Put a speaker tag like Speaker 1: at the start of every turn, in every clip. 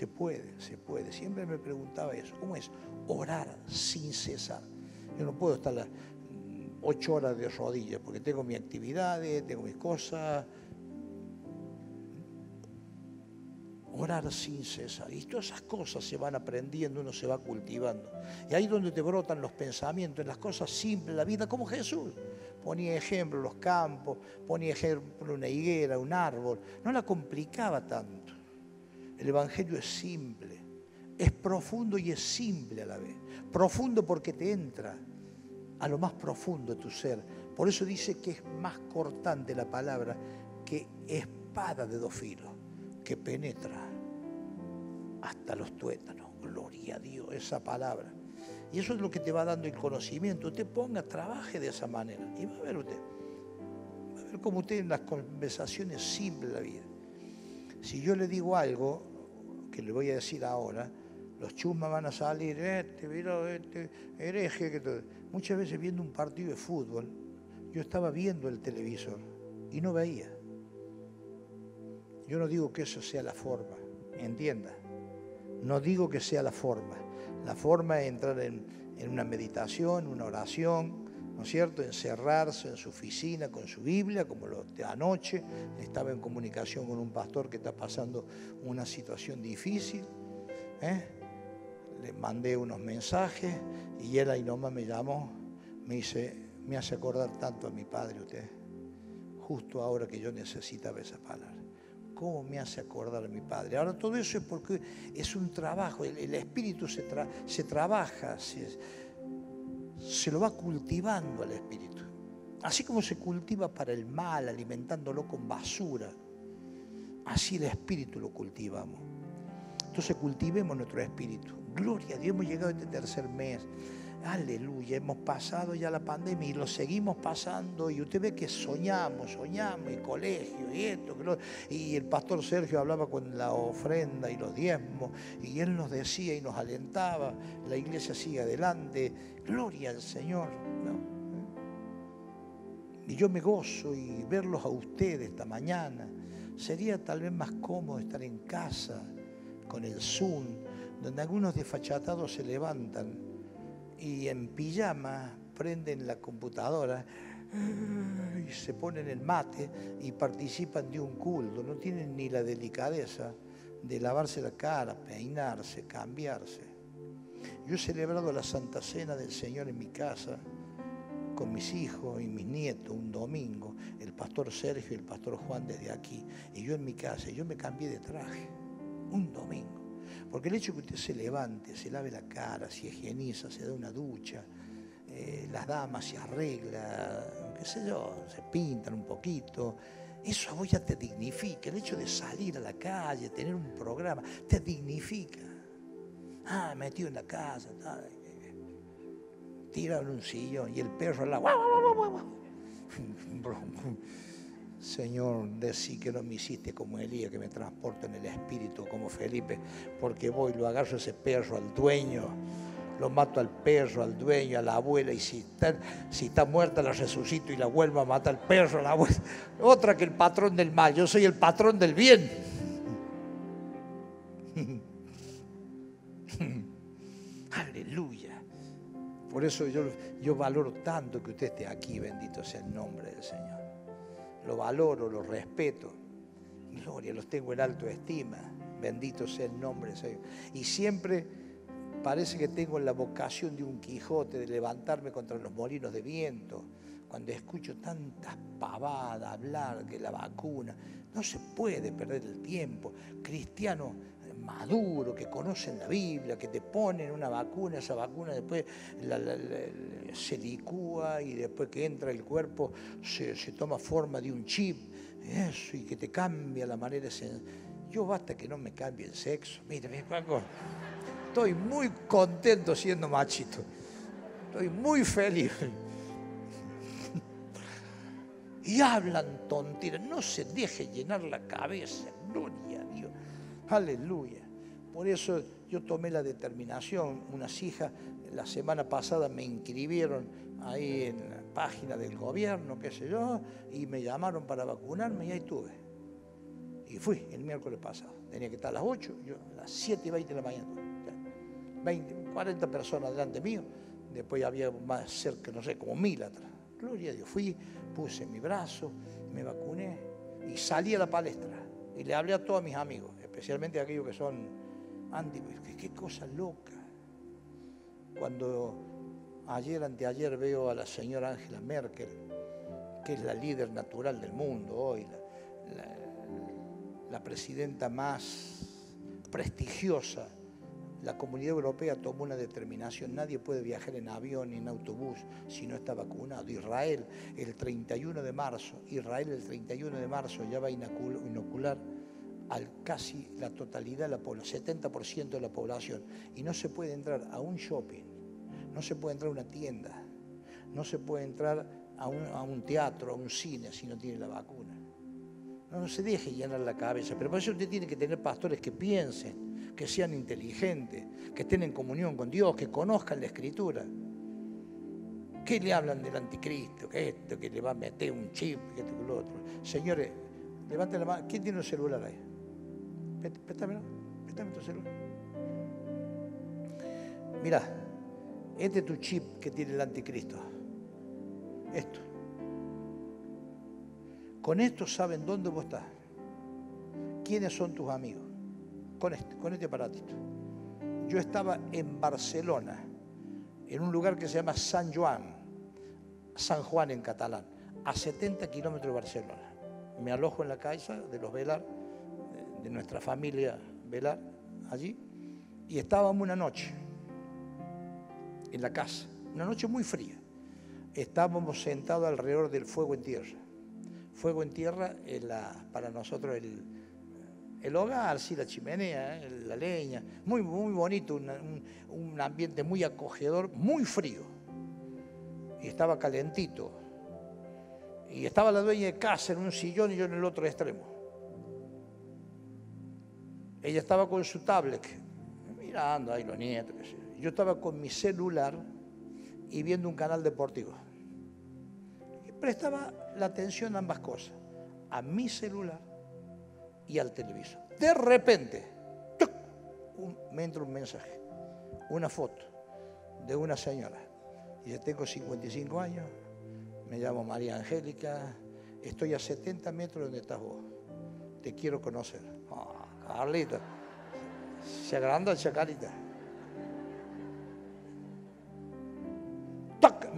Speaker 1: Se puede, se puede. Siempre me preguntaba eso. ¿Cómo es orar sin cesar? Yo no puedo estar las mm, ocho horas de rodillas porque tengo mis actividades, tengo mis cosas. Orar sin cesar. Y todas esas cosas se van aprendiendo, uno se va cultivando. Y ahí es donde te brotan los pensamientos, en las cosas simples, la vida, como Jesús. Ponía ejemplo los campos, ponía ejemplo una higuera, un árbol. No la complicaba tanto. El Evangelio es simple, es profundo y es simple a la vez. Profundo porque te entra a lo más profundo de tu ser. Por eso dice que es más cortante la palabra que espada de dos filos, que penetra hasta los tuétanos. Gloria a Dios, esa palabra. Y eso es lo que te va dando el conocimiento. Usted ponga, trabaje de esa manera. Y va a ver usted. Va a ver cómo usted en las conversaciones simples de la vida. Si yo le digo algo, le voy a decir ahora, los chumas van a salir, este, mira, este, hereje, que todo. Muchas veces viendo un partido de fútbol, yo estaba viendo el televisor y no veía. Yo no digo que eso sea la forma, entienda. No digo que sea la forma. La forma es entrar en, en una meditación, una oración, ¿no es cierto? Encerrarse en su oficina con su Biblia, como lo de anoche. Estaba en comunicación con un pastor que está pasando una situación difícil. ¿eh? Le mandé unos mensajes y él ahí nomás me llamó, me dice, me hace acordar tanto a mi padre usted, justo ahora que yo necesitaba esa palabra. ¿Cómo me hace acordar a mi padre? Ahora todo eso es porque es un trabajo, el, espíritu se, se trabaja, se, se lo va cultivando al espíritu. Así como se cultiva para el mal, alimentándolo con basura, así el espíritu lo cultivamos. Entonces cultivemos nuestro espíritu. Gloria a Dios, hemos llegado a este tercer mes. Aleluya, hemos pasado ya la pandemia y lo seguimos pasando y usted ve que soñamos, soñamos, y colegio y esto, y el pastor Sergio hablaba con la ofrenda y los diezmos y él nos decía y nos alentaba, la iglesia sigue adelante, gloria al Señor. Y yo me gozo y verlos a ustedes esta mañana. Sería tal vez más cómodo estar en casa con el Zoom, donde algunos desfachatados se levantan y en pijama prenden la computadora y se ponen el mate y participan de un culto. No tienen ni la delicadeza de lavarse la cara, peinarse, cambiarse. Yo he celebrado la Santa Cena del Señor en mi casa con mis hijos y mis nietos un domingo, el pastor Sergio y el pastor Juan desde aquí, y yo en mi casa, yo me cambié de traje, un domingo. Porque el hecho de que usted se levante, se lave la cara, se higieniza, se da una ducha, eh, las damas se arreglan, qué sé yo, se pintan un poquito, eso a vos ya te dignifica. El hecho de salir a la calle, tener un programa, te dignifica. Ah, metido en la casa, tira un sillón y el perro al lado. Señor, decí que no me hiciste como Elías, que me transporta en el espíritu como Felipe, porque voy, lo agarro ese perro al dueño, lo mato al perro, al dueño, a la abuela, y si está, si está muerta la resucito y la vuelvo a matar al perro, a la abuela. Otra que el patrón del mal, yo soy el patrón del bien. Aleluya. Por eso yo, yo valoro tanto que usted esté aquí, bendito sea el nombre del Señor lo valoro, lo respeto. Gloria, los tengo en alto estima. Bendito sea el nombre Señor. Y siempre parece que tengo la vocación de un Quijote, de levantarme contra los molinos de viento. Cuando escucho tantas pavadas hablar de la vacuna, no se puede perder el tiempo. Cristiano maduro, que conocen la Biblia, que te ponen una vacuna, esa vacuna después se licúa y después que entra el cuerpo se, toma forma de un chip, eso, y que te cambia la manera Yo basta que no me cambie el sexo. Mira, Paco, estoy muy contento siendo machito. Estoy muy feliz. Y hablan tonteras, no se deje llenar la cabeza, gloria a Dios. Aleluya. Por eso yo tomé la determinación, unas hijas la semana pasada me inscribieron ahí en la página del gobierno, qué sé yo, y me llamaron para vacunarme y ahí tuve. Y fui el miércoles pasado. Tenía que estar a las 8, yo a las 7 y 20 de la mañana. 20, 40 personas delante mío. Después había más cerca, no sé, como mil atrás. Gloria a Dios. Fui, puse mi brazo, me vacuné y salí a la palestra. Y le hablé a todos mis amigos, especialmente aquellos que son anti. ¿Qué, cosa loca. Cuando ayer, anteayer, veo a la señora Angela Merkel, que es la líder natural del mundo hoy, la, presidenta más prestigiosa, la comunidad europea tomó una determinación, nadie puede viajar en avión ni en autobús si no está vacunado. Israel el 31 de marzo, Israel el 31 de marzo ya va a inocular al casi la totalidad, la 70% de la población. Y no se puede entrar a un shopping, no se puede entrar a una tienda, no se puede entrar a un, teatro, a un cine si no tiene la vacuna. No, se deje llenar la cabeza, pero por eso usted tiene que tener pastores que piensen, que sean inteligentes, que estén en comunión con Dios, que conozcan la Escritura. ¿Qué le hablan del anticristo? Que esto, que le va a meter un chip, que esto, que lo otro. Señores, levanten la mano. ¿Quién tiene un celular ahí? Préstamelo, préstame tu. Mira, este es tu chip que tiene el anticristo. Esto. Con esto saben dónde vos estás. ¿Quiénes son tus amigos? Con este, con este aparatito. Yo estaba en Barcelona, en un lugar que se llama San Juan, San Juan en catalán, a 70 kilómetros de Barcelona. Me alojo en la casa de los Velar, de nuestra familia Velar, allí, y estábamos una noche en la casa, una noche muy fría estábamos sentados alrededor del fuego en tierra. Fuego en tierra para nosotros el, el hogar, sí, la chimenea, ¿eh? la leña, muy, muy bonito, un, ambiente muy acogedor, muy frío. Y estaba calentito. Y estaba la dueña de casa en un sillón y yo en el otro extremo. Ella estaba con su tablet, mirando ahí los nietos. Yo estaba con mi celular y viendo un canal deportivo. Y prestaba la atención a ambas cosas, a mi celular y al televisor. De repente, me entra un mensaje, una foto de una señora. Y yo tengo 55 años, me llamo María Angélica, estoy a 70 metros donde estás vos. Te quiero conocer. Carlita, se agranda el chacarita.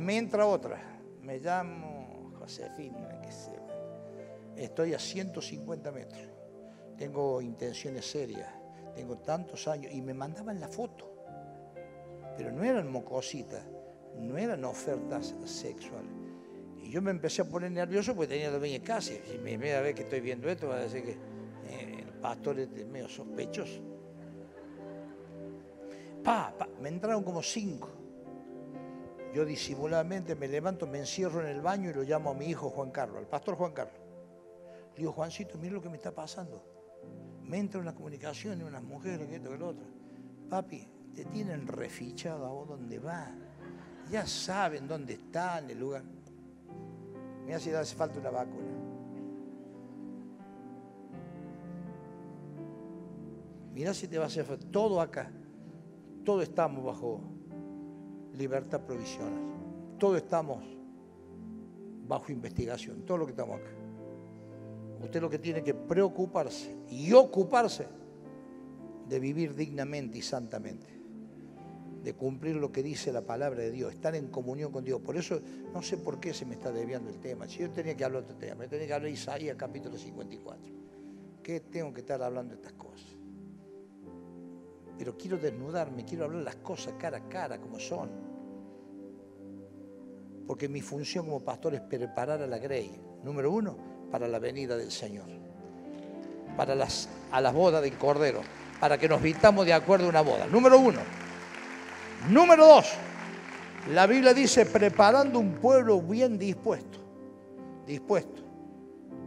Speaker 1: me entra otra. Me llamo Josefina, qué sé. Estoy a 150 metros. Tengo intenciones serias. Tengo tantos años. Y me mandaban la foto. Pero no eran mocositas. No eran ofertas sexuales. Y yo me empecé a poner nervioso porque tenía dos casi. Si me primera vez que estoy viendo esto, va a decir que eh, el pastor es medio sospechoso. Pa, pa, me entraron como cinco. Yo disimuladamente me levanto, me encierro en el baño y lo llamo a mi hijo Juan Carlos, al pastor Juan Carlos. Le digo, Juancito, mira lo que me está pasando. Me entra una comunicación de unas mujeres, que esto, que lo otro. Papi, te tienen refichado a vos donde vas. Ya saben dónde está, en el lugar. Mira si hace falta una vacuna. Mira si te va a hacer. Todo acá. Todo estamos bajo libertad provisional. Todos estamos bajo investigación, todo lo que estamos acá. Usted lo que tiene que preocuparse y ocuparse de vivir dignamente y santamente, de cumplir lo que dice la palabra de Dios, estar en comunión con Dios. Por eso no sé por qué se me está desviando el tema. Si yo tenía que hablar de este tema, me tenía que hablar de Isaías capítulo 54. ¿Qué tengo que estar hablando de estas cosas? Pero quiero desnudarme, quiero hablar las cosas cara a cara como son. Porque mi función como pastor es preparar a la Grey, número uno, para la venida del Señor, para las, a las bodas del Cordero, para que nos vistamos de acuerdo a una boda. Número uno. Número dos, la Biblia dice, preparando un pueblo bien dispuesto, dispuesto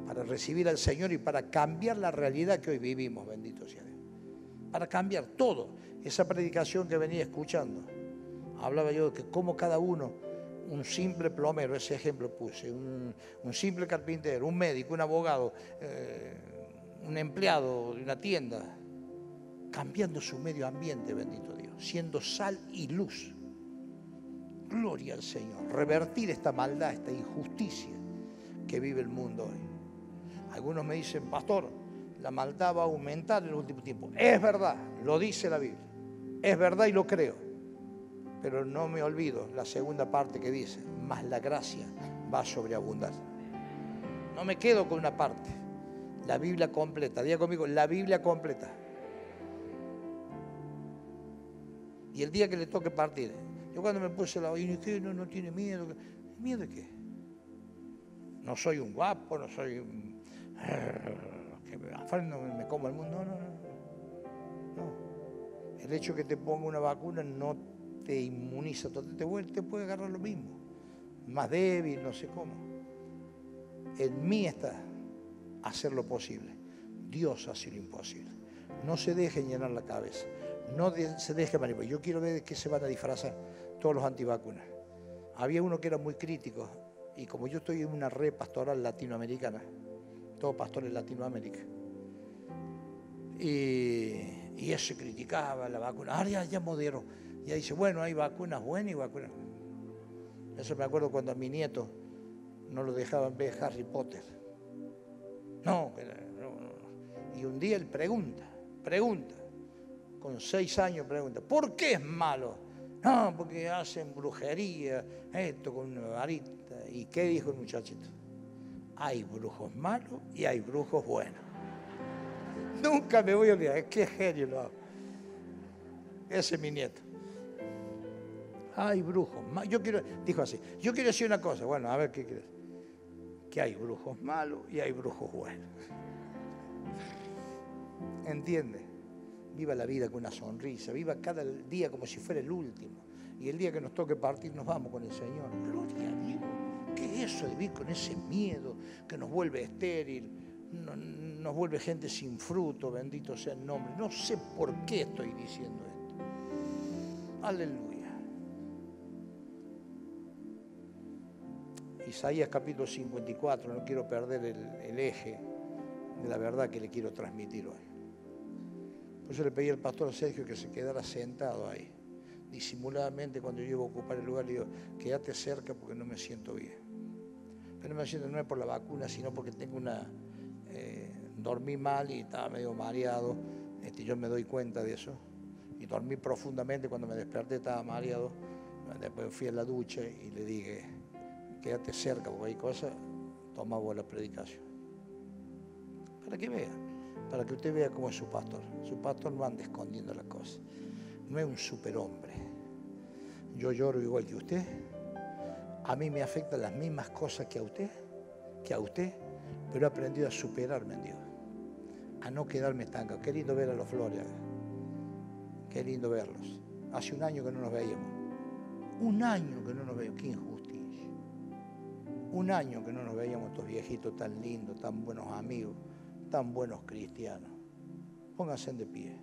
Speaker 1: para recibir al Señor y para cambiar la realidad que hoy vivimos, bendito sea para cambiar todo. Esa predicación que venía escuchando, hablaba yo de que como cada uno, un simple plomero, ese ejemplo puse, un, simple carpintero, un médico, un abogado, eh, un empleado de una tienda, cambiando su medio ambiente, bendito Dios, siendo sal y luz. Gloria al Señor. Revertir esta maldad, esta injusticia que vive el mundo hoy. Algunos me dicen, pastor, la maldad va a aumentar en el último tiempo. Es verdad, lo dice la Biblia. Es verdad y lo creo. Pero no me olvido la segunda parte que dice, más la gracia va a sobreabundar. No me quedo con una parte. La Biblia completa. Diga conmigo, la Biblia completa. Y el día que le toque partir, yo cuando me puse la ¿qué? No, no tiene miedo. ¿Miedo de qué? No soy un guapo, no soy un... que me, me como el mundo. No, no, no. No. El hecho de que te ponga una vacuna no te inmuniza, te, te puede agarrar lo mismo. Más débil, no sé cómo. En mí está hacer lo posible. Dios hace lo imposible. No se dejen llenar la cabeza. No se deje manipular. Yo quiero ver qué se van a disfrazar todos los antivacunas. Había uno que era muy crítico y como yo estoy en una red pastoral latinoamericana, todo pastor en Latinoamérica, y, y eso criticaba la vacuna. Ahora ya, ya moderó. Ya dice, bueno, hay vacunas buenas y vacunas. Eso me acuerdo cuando a mi nieto no lo dejaban ver Harry Potter. No, no, no. Y un día él pregunta, pregunta, con seis años pregunta, ¿por qué es malo? No, porque hacen brujería, esto con una varita. ¿Y qué dijo el muchachito? Hay brujos malos y hay brujos buenos. Nunca me voy a olvidar, qué genio lo hago. Ese es mi nieto. Hay brujos. Yo quiero, dijo así, yo quiero decir una cosa, bueno, a ver qué quieres. Que hay brujos malos y hay brujos buenos. ¿Entiende? Viva la vida con una sonrisa, viva cada día como si fuera el último. Y el día que nos toque partir nos vamos con el Señor. Gloria a Dios. ¿Qué es eso de vivir con ese miedo que nos vuelve estéril, nos vuelve gente sin fruto, bendito sea el nombre? No sé por qué estoy diciendo esto. Aleluya. Isaías capítulo 54, no quiero perder el, el eje de la verdad que le quiero transmitir hoy. Por eso le pedí al pastor Sergio que se quedara sentado ahí. Disimuladamente cuando yo iba a ocupar el lugar le digo, quédate cerca porque no me siento bien. Pero no me siento no es por la vacuna, sino porque tengo una... Eh, dormí mal y estaba medio mareado. Este, yo me doy cuenta de eso. Y dormí profundamente cuando me desperté, estaba mareado. Después fui a la ducha y le dije, quédate cerca porque hay cosas, toma vos la predicación. Para que vea para que usted vea cómo es su pastor. Su pastor no anda escondiendo las cosas. No es un superhombre. Yo lloro igual que usted. A mí me afectan las mismas cosas que a usted, que a usted, pero he aprendido a superarme en Dios. A no quedarme estancado. Qué lindo ver a los flores. Qué lindo verlos. Hace un año que no nos veíamos. Un año que no nos veíamos. Qué injusticia. Un año que no nos veíamos estos viejitos tan lindos, tan buenos amigos tan buenos cristianos. Pónganse de pie.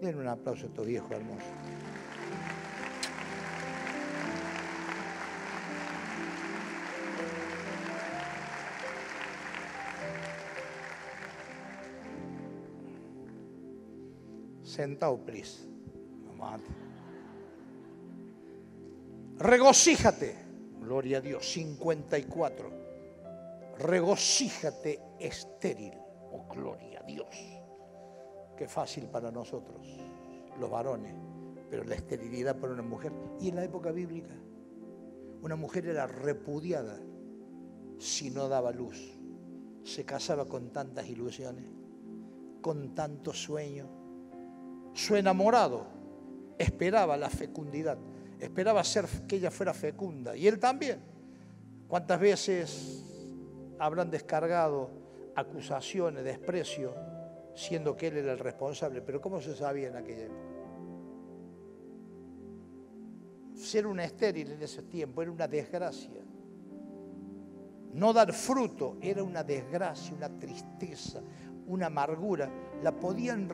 Speaker 1: Den un aplauso a estos viejos hermosos. Sentado, please. Regocíjate. Gloria a Dios. 54. Regocíjate estéril Oh, gloria a Dios. Qué fácil para nosotros, los varones, pero la esterilidad para una mujer. Y en la época bíblica, una mujer era repudiada si no daba luz. Se casaba con tantas ilusiones, con tantos sueños. Su enamorado esperaba la fecundidad, esperaba ser que ella fuera fecunda. Y él también. ¿Cuántas veces habrán descargado acusaciones, desprecio, siendo que él era el responsable. Pero ¿cómo se sabía en aquella época? Ser una estéril en ese tiempo era una desgracia. No dar fruto era una desgracia, una tristeza, una amargura. La podían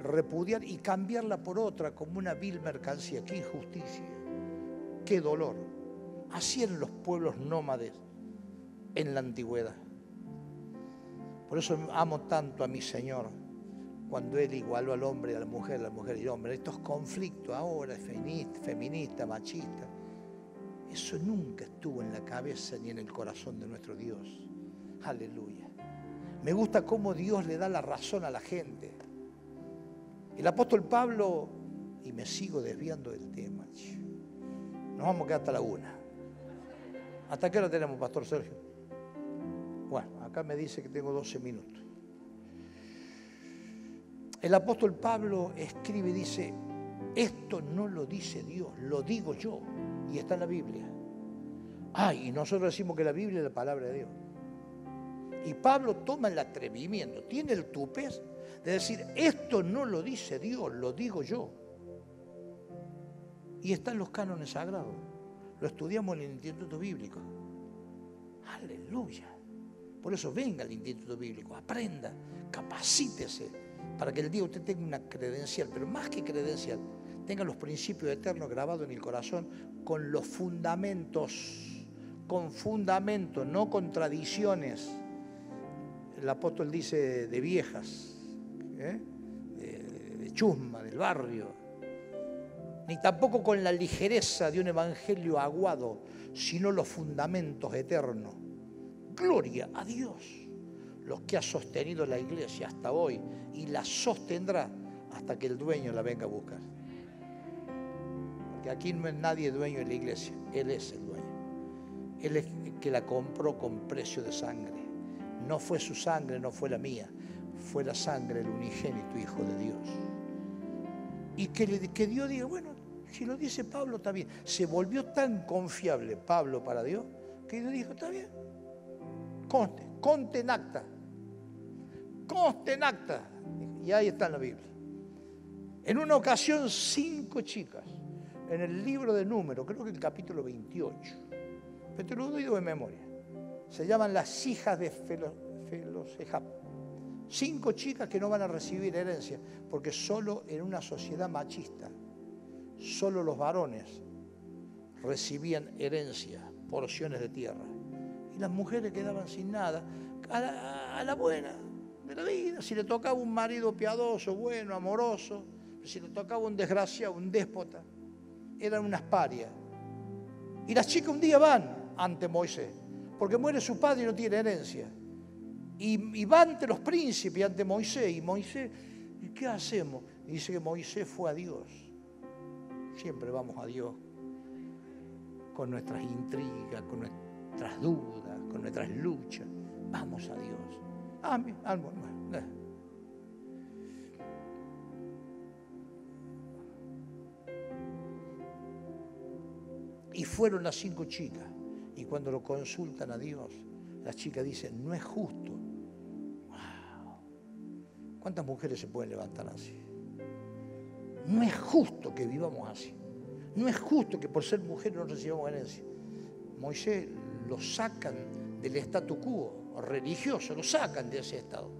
Speaker 1: repudiar y cambiarla por otra como una vil mercancía. Qué injusticia, qué dolor. Así eran los pueblos nómades en la antigüedad. Por eso amo tanto a mi Señor, cuando Él igualó al hombre y a la mujer, a la mujer y al hombre. Estos conflictos ahora, feminista, machista, eso nunca estuvo en la cabeza ni en el corazón de nuestro Dios. Aleluya. Me gusta cómo Dios le da la razón a la gente. El apóstol Pablo, y me sigo desviando del tema, nos vamos a quedar hasta la una. ¿Hasta qué hora tenemos, Pastor Sergio? Bueno, acá me dice que tengo 12 minutos. El apóstol Pablo escribe y dice, esto no lo dice Dios, lo digo yo, y está en la Biblia. Ay, y nosotros decimos que la Biblia es la palabra de Dios. Y Pablo toma el atrevimiento, tiene el tupés de decir, esto no lo dice Dios, lo digo yo. Y está en los cánones sagrados. Lo estudiamos en el Instituto Bíblico. Aleluya. Por eso venga al Instituto Bíblico, aprenda, capacítese, para que el día usted tenga una credencial, pero más que credencial, tenga los principios eternos grabados en el corazón con los fundamentos, con fundamentos, no con tradiciones el apóstol dice de viejas, ¿eh? de, chusma, del barrio, ni tampoco con la ligereza de un evangelio aguado, sino los fundamentos eternos. Gloria a Dios, los que ha sostenido la iglesia hasta hoy y la sostendrá hasta que el dueño la venga a buscar. Porque aquí no es nadie dueño de la iglesia, Él es el dueño. Él es el que la compró con precio de sangre. No fue su sangre, no fue la mía, fue la sangre del unigénito Hijo de Dios. Y que, que Dios diga, bueno, si lo dice Pablo, está bien. Se volvió tan confiable Pablo para Dios que Dios dijo, está bien. Conste, conte en acta. Conste en acta. Y ahí está en la Biblia. En una ocasión, cinco chicas, en el libro de números, creo que el capítulo 28, pero te lo doy de memoria, se llaman las hijas de Felosejap. Cinco chicas que no van a recibir herencia, porque solo en una sociedad machista, solo los varones recibían herencia, porciones de tierra. Y las mujeres quedaban sin nada, a la, buena de la vida. Si le tocaba un marido piadoso, bueno, amoroso, si le tocaba un desgraciado, un déspota, eran unas parias. Y las chicas un día van ante Moisés porque muere su padre y no tiene herencia. Y, va ante los príncipes, ante Moisés, y Moisés, ¿y qué hacemos? dice que Moisés fue a Dios. Siempre vamos a Dios con nuestras intrigas, con nuestras dudas, con nuestras luchas. Vamos a Dios. Amén. Eh. Y fueron las cinco chicas. Y cuando lo consultan a Dios, las chicas dicen, no es justo. ¿Cuántas mujeres se pueden levantar así? No es justo que vivamos así. No es justo que por ser mujeres no recibamos herencia. Moisés lo sacan del statu quo religioso, lo sacan de ese estado.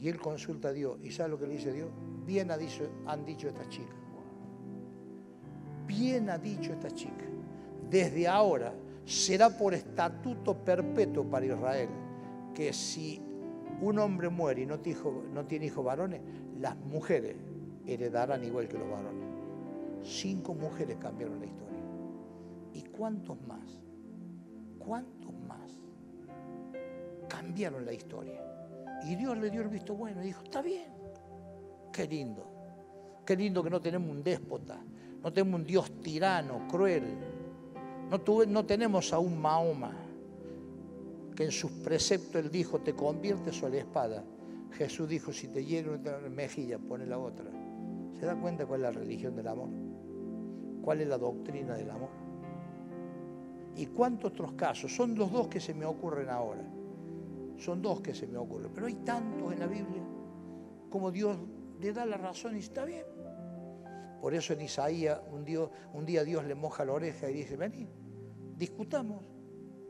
Speaker 1: Y él consulta a Dios. ¿Y sabe lo que le dice Dios? Bien ha dicho, han dicho estas chicas. Bien ha dicho estas chicas. Desde ahora será por estatuto perpetuo para Israel que si un hombre muere y no tiene, hijos varones, las mujeres heredarán igual que los varones. Cinco mujeres cambiaron la historia. ¿Y cuántos más? ¿Cuántos más cambiaron la historia? Y Dios le dio el visto bueno y dijo, está bien, qué lindo, qué lindo que no tenemos un déspota, no tenemos un Dios tirano, cruel, no, tenemos a un Mahoma que en sus preceptos él dijo, te conviertes o la espada. Jesús dijo, si te hiere una mejilla, pone la otra. ¿Se da cuenta cuál es la religión del amor? ¿Cuál es la doctrina del amor? ¿Y cuántos otros casos? Son los dos que se me ocurren ahora. Son dos que se me ocurren. Pero hay tantos en la Biblia como Dios le da la razón y está bien. Por eso en Isaías un, un día Dios le moja la oreja y dice, vení, discutamos.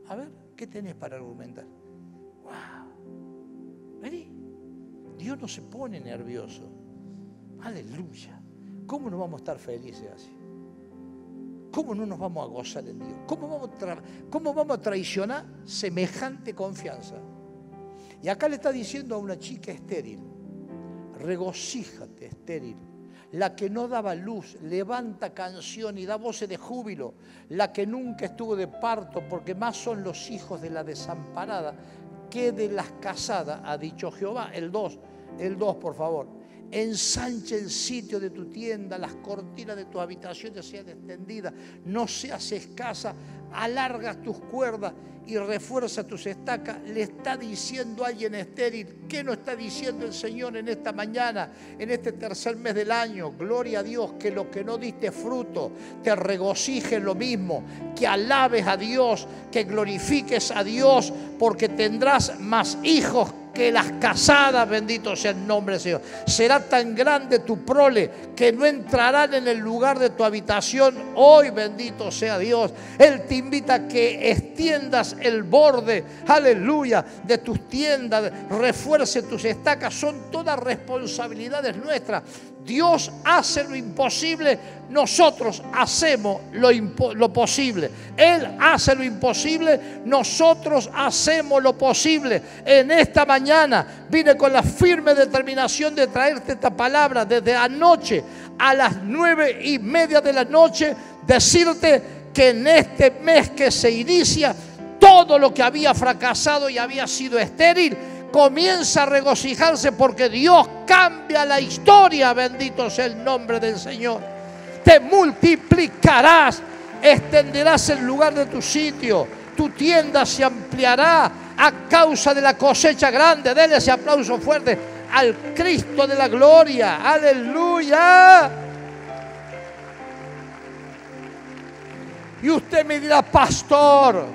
Speaker 1: A ver, ¿qué tenés para argumentar? ¡Wow! Vení. Dios no se pone nervioso. Aleluya. ¿Cómo no vamos a estar felices así? ¿Cómo no nos vamos a gozar en Dios? ¿Cómo vamos a, ¿Cómo vamos a traicionar semejante confianza? Y acá le está diciendo a una chica estéril, regocíjate estéril. La que no daba luz, levanta canción y da voces de júbilo. La que nunca estuvo de parto, porque más son los hijos de la desamparada que de las casadas, ha dicho Jehová. El 2, el 2, por favor. Ensanche el sitio de tu tienda, las cortinas de tu habitación sean extendidas, no seas escasa, alarga tus cuerdas y refuerza tus estacas. Le está diciendo alguien estéril, ¿qué no está diciendo el Señor en esta mañana, en este tercer mes del año? Gloria a Dios, que lo que no diste fruto te regocije lo mismo, que alabes a Dios, que glorifiques a Dios, porque tendrás más hijos que las casadas, bendito sea el nombre del Señor. Será tan grande tu prole que no entrarán en el lugar de tu habitación. Hoy, bendito sea Dios. Él te invita a que extiendas el borde, aleluya, de tus tiendas, refuerce tus estacas. Son todas responsabilidades nuestras. Dios hace lo imposible, nosotros hacemos lo, lo, posible. Él hace lo imposible, nosotros hacemos lo posible. En esta mañana vine con la firme determinación de traerte esta palabra desde anoche a las nueve y media de la noche, decirte que en este mes que se inicia, todo lo que había fracasado y había sido estéril, comienza a regocijarse porque Dios cambia la historia, bendito sea el nombre del Señor. Te multiplicarás, extenderás el lugar de tu sitio, tu tienda se ampliará a causa de la cosecha grande. Dele ese aplauso fuerte al Cristo de la gloria. Aleluya. Y usted me dirá, pastor,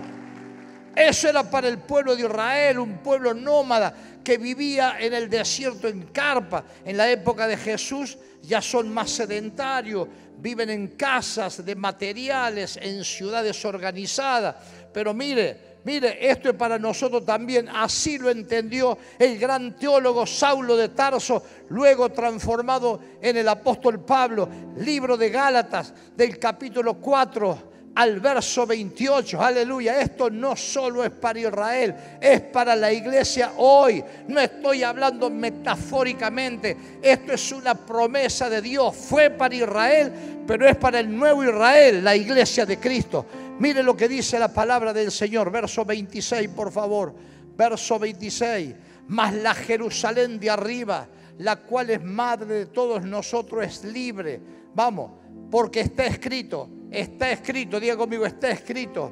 Speaker 1: eso era para el pueblo de Israel, un pueblo nómada que vivía en el desierto en carpa. En la época de Jesús ya son más sedentarios, viven en casas de materiales, en ciudades organizadas. Pero mire, mire, esto es para nosotros también. Así lo entendió el gran teólogo Saulo de Tarso, luego transformado en el apóstol Pablo, libro de Gálatas del capítulo 4 al verso 28. Aleluya. Esto no solo es para Israel, es para la iglesia hoy. No estoy hablando metafóricamente. Esto es una promesa de Dios. Fue para Israel, pero es para el nuevo Israel, la iglesia de Cristo. Mire lo que dice la palabra del Señor. Verso 26, por favor. Verso 26. Mas la Jerusalén de arriba, la cual es madre de todos nosotros, es libre. Vamos, porque está escrito Está escrito, diga conmigo, está escrito.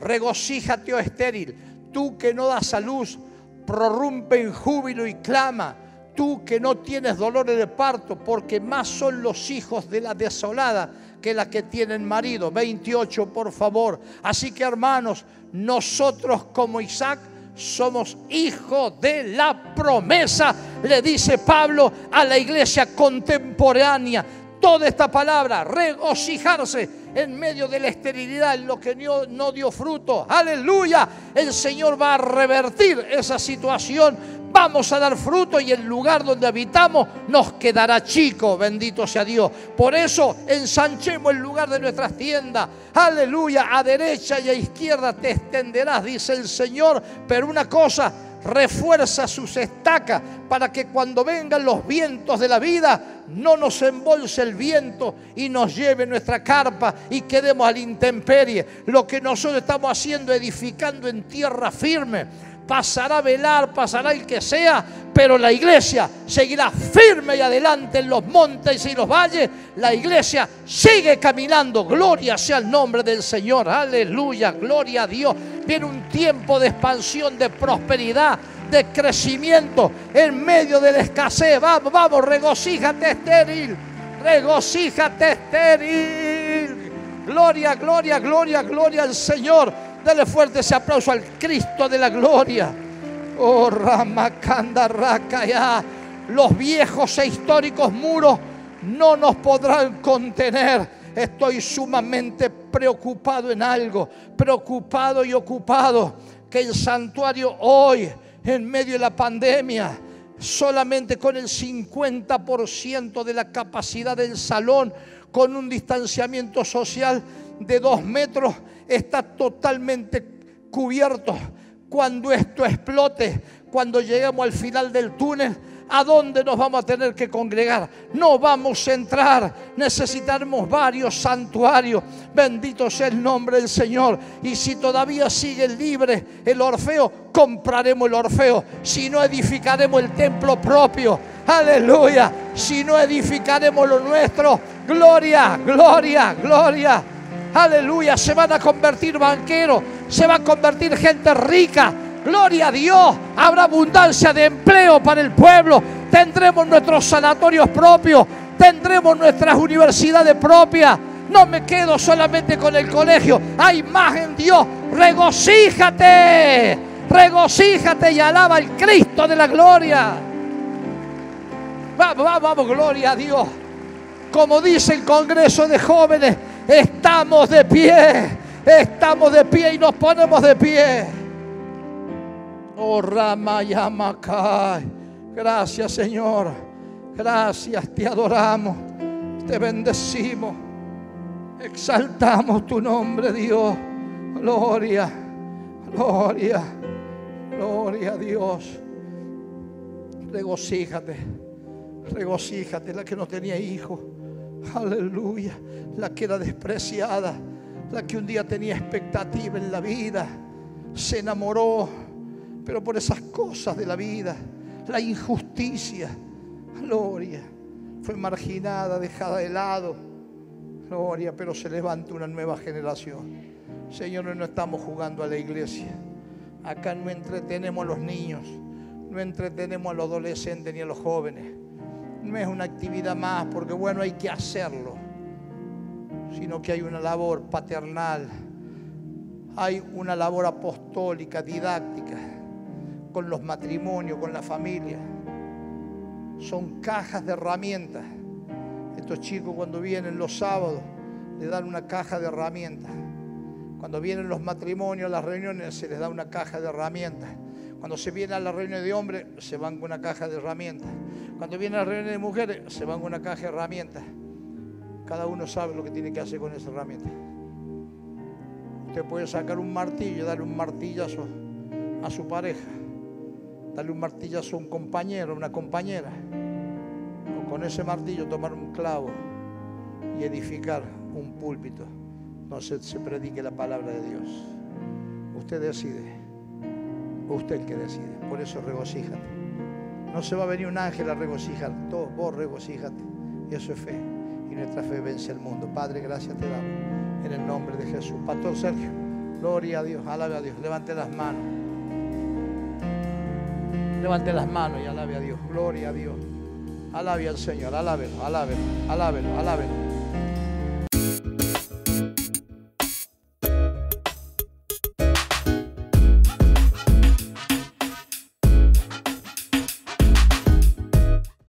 Speaker 1: Regocíjate, oh estéril, tú que no das a luz, prorrumpe en júbilo y clama, tú que no tienes dolores de parto, porque más son los hijos de la desolada que la que tienen marido. 28, por favor. Así que hermanos, nosotros como Isaac somos hijos de la promesa, le dice Pablo a la iglesia contemporánea. Toda esta palabra, regocijarse en medio de la esterilidad, en lo que no, dio fruto. Aleluya. El Señor va a revertir esa situación. Vamos a dar fruto y el lugar donde habitamos nos quedará chico. Bendito sea Dios. Por eso ensanchemos el lugar de nuestras tiendas. Aleluya. A derecha y a izquierda te extenderás, dice el Señor. Pero una cosa refuerza sus estacas para que cuando vengan los vientos de la vida no nos embolse el viento y nos lleve nuestra carpa y quedemos a la intemperie. Lo que nosotros estamos haciendo, edificando en tierra firme pasará a velar, pasará el que sea, pero la iglesia seguirá firme y adelante en los montes y los valles. La iglesia sigue caminando. Gloria sea el nombre del Señor. Aleluya, gloria a Dios. Viene un tiempo de expansión, de prosperidad, de crecimiento en medio de la escasez. Vamos, vamos, regocíjate estéril. Regocíjate estéril. Gloria, gloria, gloria, gloria al Señor. Dale fuerte ese aplauso al Cristo de la gloria. Oh, Ramakanda ya. Los viejos e históricos muros no nos podrán contener. Estoy sumamente preocupado en algo, preocupado y ocupado que el santuario hoy, en medio de la pandemia, solamente con el 50% de la capacidad del salón, con un distanciamiento social de dos metros, está totalmente cubierto. Cuando esto explote, cuando lleguemos al final del túnel, ¿A dónde nos vamos a tener que congregar? No vamos a entrar. Necesitaremos varios santuarios. Bendito sea el nombre del Señor. Y si todavía sigue libre el Orfeo, compraremos el Orfeo. Si no, edificaremos el templo propio. Aleluya. Si no, edificaremos lo nuestro. Gloria, gloria, gloria. Aleluya. Se van a convertir banqueros. Se va a convertir gente rica Gloria a Dios. Habrá abundancia de empleo para el pueblo. Tendremos nuestros sanatorios propios. Tendremos nuestras universidades propias. No me quedo solamente con el colegio. Hay más en Dios. Regocíjate. Regocíjate y alaba al Cristo de la gloria. Vamos, vamos, vamos, gloria a Dios. Como dice el Congreso de Jóvenes, estamos de pie. Estamos de pie y nos ponemos de pie. Oh Ramayamakai. Gracias, Señor. Gracias, te adoramos. Te bendecimos. Exaltamos tu nombre, Dios. Gloria, gloria, gloria a Dios. Regocíjate, regocíjate, la que no tenía hijo. Aleluya, la que era despreciada, la que un día tenía expectativa en la vida, se enamoró pero por esas cosas de la vida, la injusticia, gloria, fue marginada, dejada de lado, gloria, pero se levanta una nueva generación. Señor, no estamos jugando a la iglesia, acá no entretenemos a los niños, no entretenemos a los adolescentes ni a los jóvenes, no es una actividad más, porque bueno, hay que hacerlo, sino que hay una labor paternal, hay una labor apostólica, didáctica con los matrimonios, con la familia. Son cajas de herramientas. Estos chicos cuando vienen los sábados le dan una caja de herramientas. Cuando vienen los matrimonios, las reuniones, se les da una caja de herramientas. Cuando se viene a la reunión de hombres, se van con una caja de herramientas. Cuando viene a la reunión de mujeres, se van con una caja de herramientas. Cada uno sabe lo que tiene que hacer con esa herramienta. Usted puede sacar un martillo darle un martillazo a su pareja darle un martillazo a un compañero, una compañera, o con ese martillo tomar un clavo y edificar un púlpito donde se predique la palabra de Dios. Usted decide, usted el que decide, por eso regocíjate. No se va a venir un ángel a regocijar, todos vos regocíjate, y eso es fe, y nuestra fe vence al mundo. Padre, gracias te damos, en el nombre de Jesús. Pastor Sergio, gloria a Dios, alabe a Dios, levante las manos. Levante las manos y alabe a Dios. Gloria a Dios. Alabe al Señor. Alábelo, alábelo, alábelo, alábelo.